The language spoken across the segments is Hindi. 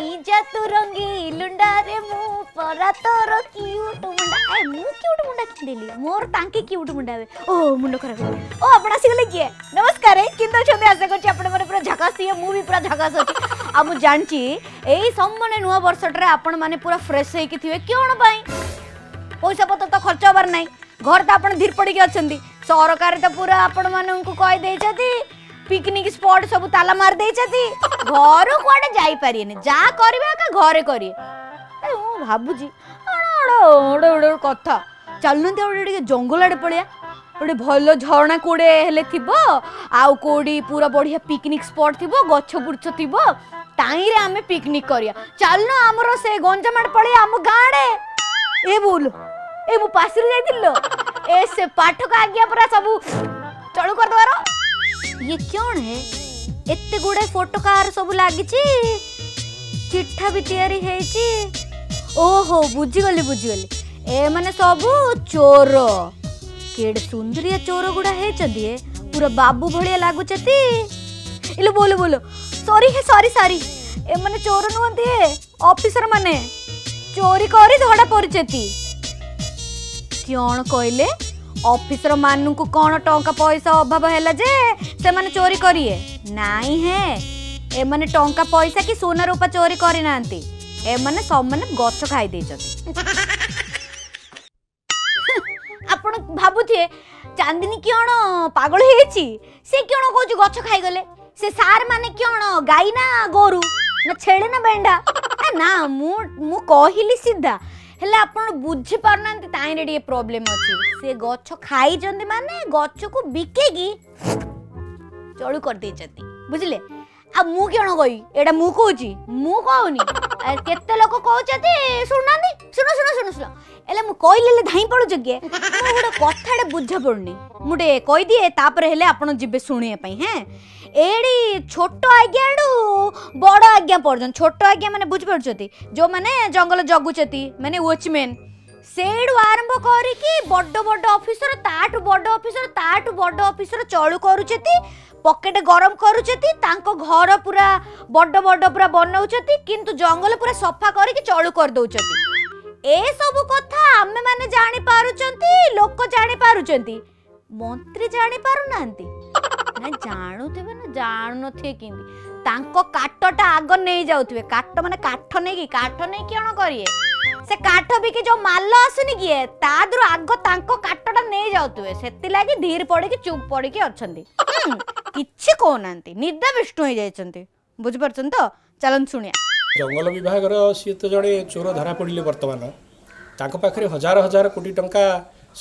नीजा तू रंगीलुंडा रे मु परा तोर क्यूट मुंडा ए मु क्यूट मुंडा किंदेली मोर तांके क्यूट मुंडा ओ मुंडो खराब ओ आपण आसी गले किए नमस्कार किंदो छबे आशा करछि आपण माने पूरा झकास ये मु भी पूरा झकास अछि आ मु जानछि एई सम्माने नुवा वर्षटरे आपण माने पूरा फ्रेश होई कि थिवे कोन पाई पैसा पत्र तो खर्च होबार नाही घर तो आपण धीर पड़ी के अछंती सरकार तो पूरा आपण मानन को कहि देइछथि পিকনিক স্পট সব তালা মারি দেইছাতি ঘর কুয়াড়ে যাই পারিনি যা করিবে একা ঘরে করিবে মু ভাবুছি ওড়ে ওড়ে কথা ଚାଲୁନାହାନ୍ତି ଆଉ ଟିକେ ଜଙ୍ଗଲ ଆଡ଼େ ପଳେଇବା ଗୋଟେ ଭଲ ଝରଣା କୋଡ଼େ ହେଲେ ଥିବ ଆଉ କୋଉଠି ପୁରା ବଢ଼ିଆ ପିକନିକ୍ ସ୍ପଟ୍ ଥିବ ଗଛ ବୁର୍ଛ ଥିବ ତାଇଁରେ ଆମେ ପିକନିକ୍ କରିବା ଚାଲୁନ ଆମର ସେ ଗଞ୍ଜାମ ଆଡ଼େ ପଳେଇବା ଆମ ଗାଁ ଆଡ଼େ ଏ ବୋଲ ଏ ମୁଁ ପାଶରୁ ଯାଇଥିଲି ଏ ସେ ପାଠକ ଆଜ୍ଞା ପୁରା ସବୁ ଚଳୁ କର ये क्यों है इतने गुड़े फोटो कार सब लगी चिट्ठा भी तैयारी ओहो बुझीगली बुझीगली ए मैंने सब चोर केड़े सुंदरी चोर गुड़ा है पूरा बाबू भाया लगुच इले बोलो बोलो सॉरी है सॉरी सॉरी ए मैंने चोर नुहति ऑफिसर मैंने चोरी करी धड़ा पड़ी क्यों कहले ଅଫିସର ମାନଙ୍କୁ କ'ଣ ଟଙ୍କା ପଇସା ଅଭାବ ହେଲା ଯେ ସେମାନେ ଚୋରି କରିବେ ନାଇଁ ହେ ଏମାନେ ଟଙ୍କା ପଇସା କି ସୁନା ରୂପା ଚୋରି କରିନାହାନ୍ତି ଏମାନେ ସମାନେ ଗଛ ଖାଇଦେଇଛନ୍ତି ଆପଣ ଭାବୁଥିବେ ଚାନ୍ଦିନୀ କ'ଣ ପାଗଳ ହେଇଛି ସେ କ'ଣ କହୁଛି ଗଛ ଖାଇଗଲେ ସେ ସାର୍ ମାନେ କ'ଣ ଗାଈ ନା ଗୋରୁ ନା ଛେଳି ନା ମେଣ୍ଢା ନା ମୁଁ ମୁଁ କହିଲି ସିଧା हेले बुझी पार ना ताहिरे टे प्रोब्लेम अच्छे से गछ खाइ जंदे माने गछ को बिकेगी चळु कर दे बुझले आ मु कौन कही एडा मु कहू କେତେ ଲୋକ କହୁଛନ୍ତି ଶୁଣୁନାହାନ୍ତି ଶୁଣ ଶୁଣ ଶୁଣ ଶୁଣ ହେଲେ ମୁଁ କହିଲେ ହେଲେ ଧାଇଁ ପଡ଼ୁଛ କିଏ ମୁଁ ଗୋଟେ କଥାଟେ ବୁଝା ପଡ଼ୁନି ମୁଁ ଟିକେ କହିଦିଏ ତାପରେ ହେଲେ ଆପଣ ଯିବେ ଶୁଣିବା ପାଇଁ ହେଁ ଏଇଠି ଛୋଟ ଆଜ୍ଞାଠୁ ବଡ଼ ଆଜ୍ଞା ପଢ଼ୁଛନ୍ତି ଛୋଟ ଆଜ୍ଞା ମାନେ ବୁଝିପାରୁଛନ୍ତି ଯେଉଁମାନେ ଜଙ୍ଗଲ ଜଗୁଛନ୍ତି ମାନେ ୱାଚମ୍ୟାନ୍ ସେଇଠୁ ଆରମ୍ଭ କରିକି ବଡ଼ ବଡ଼ ଅଫିସର ତାଠୁ ବଡ଼ ଅଫିସର ତାଠୁ ବଡ଼ ଅଫିସର ଚଳୁ କରୁଛନ୍ତି ପକେଟ ଗରମ କରୁଛନ୍ତି ତାଙ୍କ ଘର ପୁରା ବଡ଼ ବଡ଼ ପୁରା ବନାଉଛନ୍ତି କିନ୍ତୁ ଜଙ୍ଗଲ ପୁରା ସଫା କରିକି ଚଳୁ କରିଦେଉଛନ୍ତି ଏସବୁ କଥା ଆମେମାନେ ଜାଣିପାରୁଛନ୍ତି ଲୋକ ଜାଣିପାରୁଛନ୍ତି ମନ୍ତ୍ରୀ ଜାଣିପାରୁନାହାନ୍ତି ନା ଜାଣୁଥିବେ ନା ଜାଣୁନଥିବେ କେମିତି ତାଙ୍କ କାଠଟା ଆଗ ନେଇଯାଉଥିବେ କାଠ ମାନେ କାଠ ନେଇକି କାଠ ନେଇକି କ'ଣ କରିବେ ସେ କାଠ ବିକି ଯେଉଁ ମାଲ ଆସୁନି କିଏ ତା ଦେହରୁ ଆଗ ତାଙ୍କ କାଠଟା ନେଇଯାଉଥିବେ ସେଥିଲାଗି ଧୀର ପଡ଼ିକି ଚୁପ୍ ପଡ଼ିକି ଅଛନ୍ତି इच्छा निष्णु जंगल विभाग र सो जे चोर धरा पढि बर्तन हजार हजार कोटी टा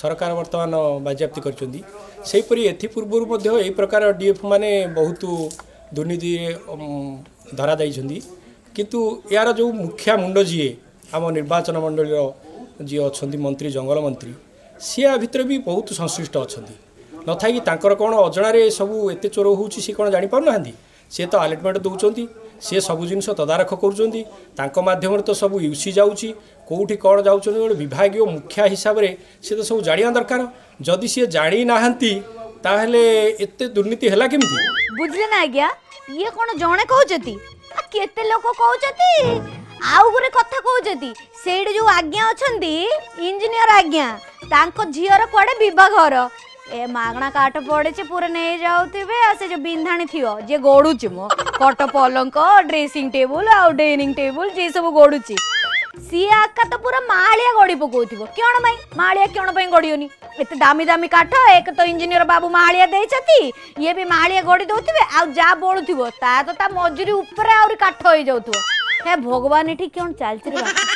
सरकार वर्तमान बाज्याप्तिपरि एपूर्व यप्रकार डिएफ महत दुर्नीति धरै कि यहाँ जो मुखिया आम निर्वाचन मण्डली मन्त्री जङ्गल मन्त्री सि यहाँ बहुत संश्लिष्ट अहिले ନଥାଇକି ତାଙ୍କର କ'ଣ ଅଜଣାରେ ସବୁ ଏତେ ଚୋର ହେଉଛି ସେ କ'ଣ ଜାଣିପାରୁନାହାନ୍ତି ସିଏ ତ ଆଲଟମେଣ୍ଟ ଦେଉଛନ୍ତି ସିଏ ସବୁ ଜିନିଷ ତଦାରଖ କରୁଛନ୍ତି ତାଙ୍କ ମାଧ୍ୟମରେ ତ ସବୁ ୟୁସି ଯାଉଛି କେଉଁଠି କ'ଣ ଯାଉଛନ୍ତି ଗୋଟେ ବିଭାଗୀୟ ମୁଖିଆ ହିସାବରେ ସିଏ ତ ସବୁ ଜାଣିବା ଦରକାର ଯଦି ସିଏ ଜାଣିନାହାନ୍ତି ତାହେଲେ ଏତେ ଦୁର୍ନୀତି ହେଲା କେମିତି ବୁଝିଲେ ନା ଆଜ୍ଞା ଇଏ କ'ଣ ଜଣେ କହୁଛନ୍ତି କେତେ ଲୋକ କହୁଛନ୍ତି ଆଉ ଗୋଟେ କଥା କହୁଛନ୍ତି ସେଇଠି ଯୋଉ ଆଜ୍ଞା ଅଛନ୍ତି ଇଞ୍ଜିନିୟର ଆଜ୍ଞା ତାଙ୍କ ଝିଅର କୁଆଡେ ବିବାହ ଘର ए मागणा काठ पड़े पूरा नहीं जाऊे जो बिंधाणी थी जे गोड़ुची मो कट पलंक ड्रेसींग टेबुल आ टेबुल जे सब गोड़ुची सी आका तो पूरा माड़िया गड़ी पकोथ कण भाई माड़िया कौन गड़ीन एत दामी दामी काठ एक तो इंजीनियर बाबू माड़िया देती ये भी माड़िया गड़ी दौथे आ जा बोलु ता तो मजूरी उपर आठ हो जाऊ भगवान ये कौन चलती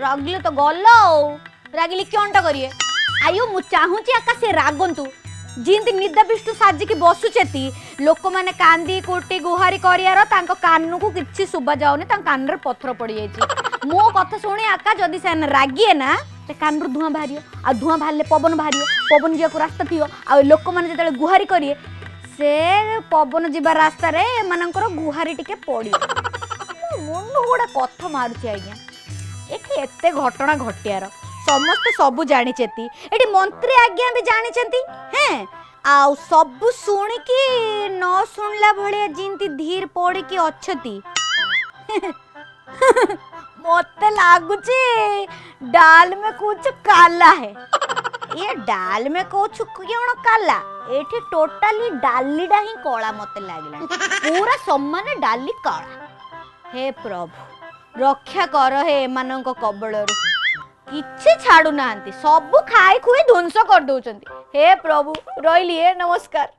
ରାଗିଲେ ତ ଗଲ ଆଉ ରାଗିଲେ କେଉଁଟା କରିବେ ଆୟୁ ମୁଁ ଚାହୁଁଛି ଆକା ସେ ରାଗନ୍ତୁ ଯେମିତି ନିଦାପିଷ୍ଟୁ ସାଜିକି ବସୁଛନ୍ତି ଲୋକମାନେ କାନ୍ଦି କୁଟି ଗୁହାରି କରିବାର ତାଙ୍କ କାନକୁ କିଛି ଶୁଭା ଯାଉନି ତାଙ୍କ କାନରେ ପଥର ପଡ଼ିଯାଇଛି ମୋ କଥା ଶୁଣି ଆକା ଯଦି ସେମାନେ ରାଗିଏ ନା ସେ କାନରୁ ଧୂଆଁ ବାହାରିବ ଆଉ ଧୂଆଁ ବାହାରିଲେ ପବନ ବାହାରିବ ପବନ ଯିବାକୁ ରାସ୍ତା ଥିବ ଆଉ ଲୋକମାନେ ଯେତେବେଳେ ଗୁହାରି କରିବେ ସେ ପବନ ଯିବା ରାସ୍ତାରେ ଏମାନଙ୍କର ଗୁହାରି ଟିକେ ପଡ଼ିବ ମୁଣ୍ଡ ଗୋଟେ କଥା ମାରୁଛି ଆଜ୍ଞା एठी घटना घटार समस्त सब जानी चेती मंत्री आज्ञा भी जानी चंती सब सुन के न सुनला भलिया जिंती धीर पड़ के अछती मते लागु डाल में कुछ काला है ये डाल में कुछ क्यों काला एठी टोटली डाली ही कोला मते लागला पूरा सम्मान डाली काला हे प्रभु ରକ୍ଷା କର ହେ ଏମାନଙ୍କ କବଳରୁ କିଛି ଛାଡୁନାହାନ୍ତି ସବୁ ଖାଇ ଖୁଏ ଧ୍ୱଂସ କରିଦେଉଛନ୍ତି ହେ ପ୍ରଭୁ ରହିଲି ହେ ନମସ୍କାର